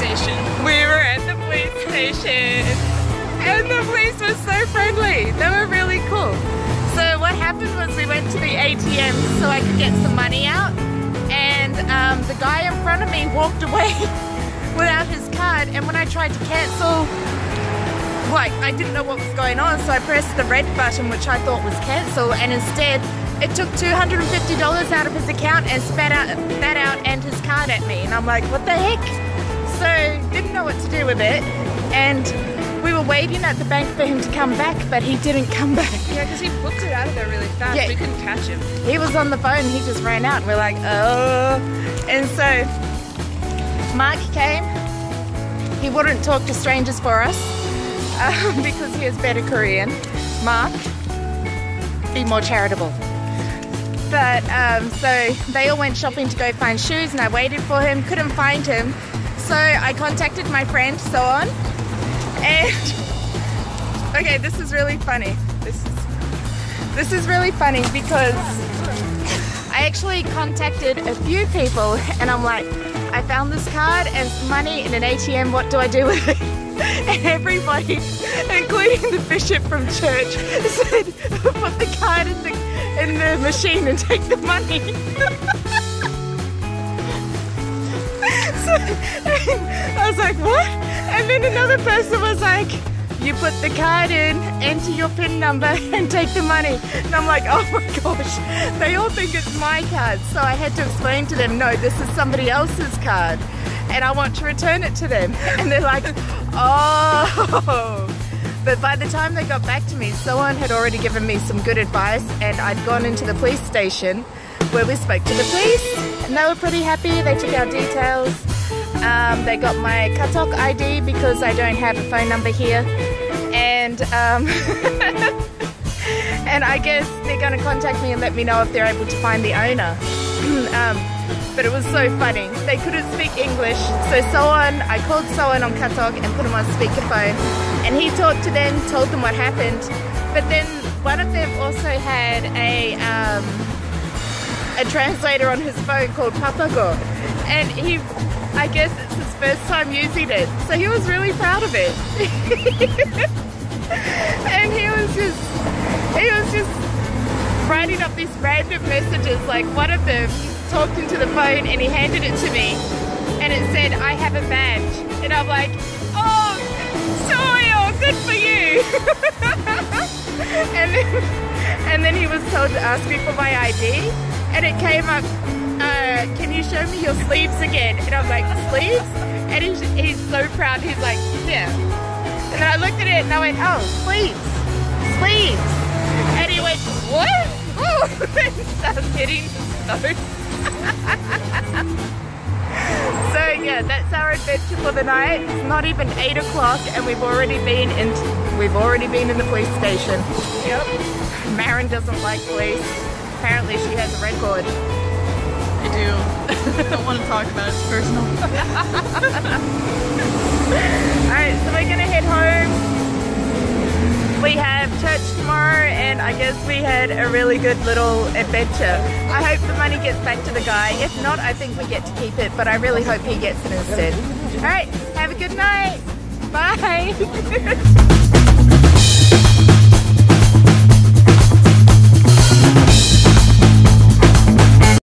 station. We were at the police station. And the police were so friendly. They were really cool. So what happened was we went to the ATM so I could get some money out. And um, the guy in front of me walked away without his card. And when I tried to cancel like I didn't know what was going on. So I pressed the red button which I thought was cancel. And instead it took $250 out of his account and spat out that out and his card at me. And I'm like what the heck so didn't know what to do with it. And we were waiting at the bank for him to come back but he didn't come back. Yeah, because he booked it out of there really fast. Yeah. We couldn't catch him. he was on the phone. He just ran out. And we're like oh. And so Mark came. He wouldn't talk to strangers for us um, because he is better Korean. Mark be more charitable. But um, so they all went shopping to go find shoes and I waited for him. Couldn't find him so I contacted my friend Soon and okay this is really funny this is this is really funny because I actually contacted a few people and I'm like, I found this card and money in an ATM, what do I do with it? And everybody, including the bishop from church, said, put the card in the, in the machine and take the money. I was like, what? And then another person was like, you put the card in, enter your PIN number, and take the money. And I'm like, oh my gosh, they all think it's my card. So I had to explain to them, no, this is somebody else's card, and I want to return it to them. And they're like, oh. But by the time they got back to me, someone had already given me some good advice, and I'd gone into the police station where we spoke to the police, and they were pretty happy. They took our details. Um, they got my Katok ID because I don't have a phone number here, and um, and I guess they're going to contact me and let me know if they're able to find the owner. um, but it was so funny. They couldn't speak English, so Soan, I called Soan on Katok and put him on speakerphone, and he talked to them, told them what happened. But then one of them also had a um, a translator on his phone called Papago, and he, I guess it's his first time using it, so he was really proud of it. and he was just, he was just writing up these random messages. Like one of them talked into the phone and he handed it to me, and it said, "I have a badge," and I'm like, "Oh, Soyo, oh, good for you." and then, and then he was told to ask me for my ID, and it came up, uh, can you show me your sleeves again? And I'm like, sleeves? And he's, he's so proud, he's like, yeah. And then I looked at it and I went, oh, sleeves, sleeves. And he went, what? Oh, and started hitting the so yeah, that's our adventure for the night. It's not even eight o'clock and we've already been in, we've already been in the police station. Yep. Marin doesn't like police. Apparently she has a record. I do. I don't want to talk about it. It's personal. Alright, so we're gonna head home. We have church tomorrow and I guess we had a really good little adventure. I hope the money gets back to the guy. If not, I think we get to keep it, but I really hope he gets it instead. Alright, have a good night. Bye.